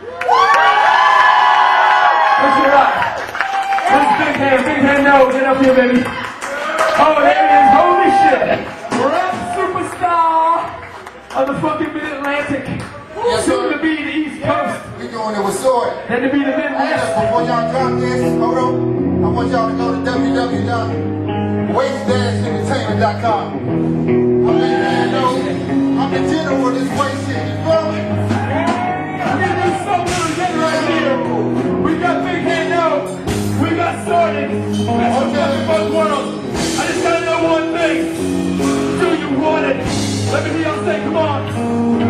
Push it up. Big Hand? Big Hand, no. Get up here, baby. Oh, there it is. Holy shit. Rap superstar of the fucking Mid-Atlantic. Yes, Soon to be the East Coast. We doing it with sword. Then to be the Midwest. before y'all drop this, hold on. I want y'all to go to www.wastedashentertainment.com. I'm letting you I'm the general of this waste Let me hear y'all say, come on.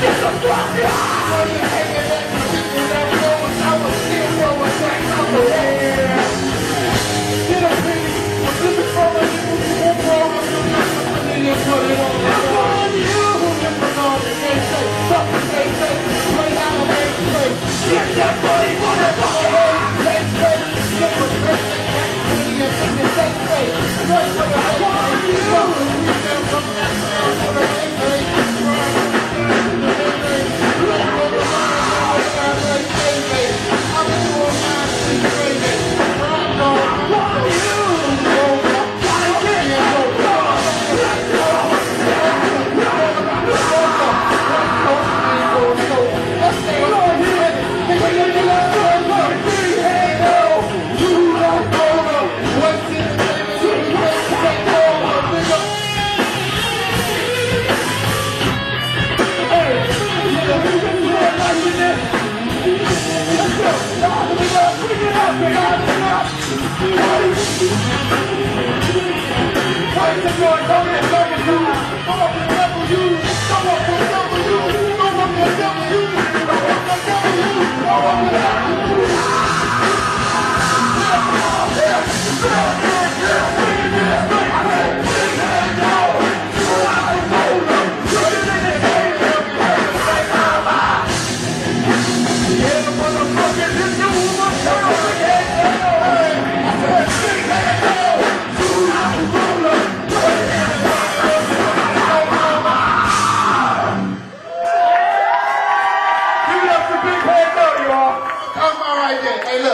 Destrucción Música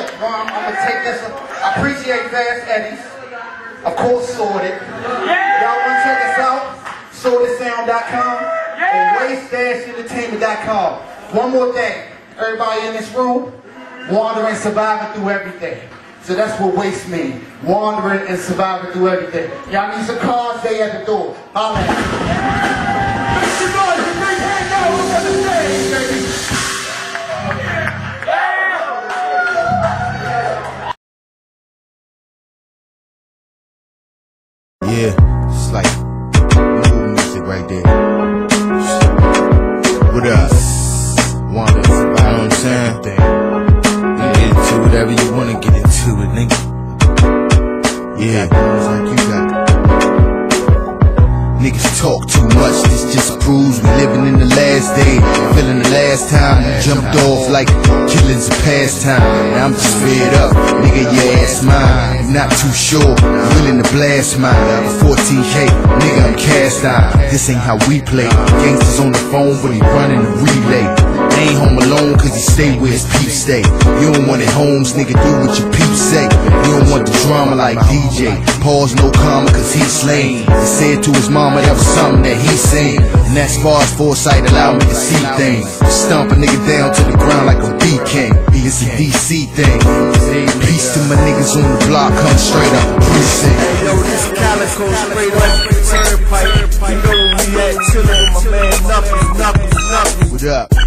look, Mom, I'm gonna take this. I appreciate Fast Eddie's. Of course, Sordid. Y'all wanna check us out? SordidSound.com and Waste-Entertainment.com. One more thing. Everybody in this room, wandering, surviving through everything. So that's what waste means. Wandering and surviving through everything. Y'all need some cars, they at the door. Holla Wanna what I'm saying? You get into whatever you wanna get into it, nigga. Yeah, like you got. Niggas talk too much, this just proves we living in the last day. Feeling the last time jumped off like killing's a pastime. And I'm just fed up, nigga, your ass mine. not too sure. Willing to blast mine. 14K, nigga, I'm cast out. This ain't how we play. Gangsters on the phone, but he running the relay. Ain't home alone cause he stay where his peeps stay. You don't want it homes, nigga, do what your peeps say. You don't want the drama like DJ. Pause, no comma cause he's slain. He said to his mama that was something that he seen. And that's far as foresight allowed me to see things. Stomp a nigga down to the ground like a B king. It's a DC thing. Peace to my niggas on the block, come straight up precinct. Hey, yo, this Calico straight up turnpike. You know where we at, chillin' with my man Knuckles, Knuckles, Knuckles. What up?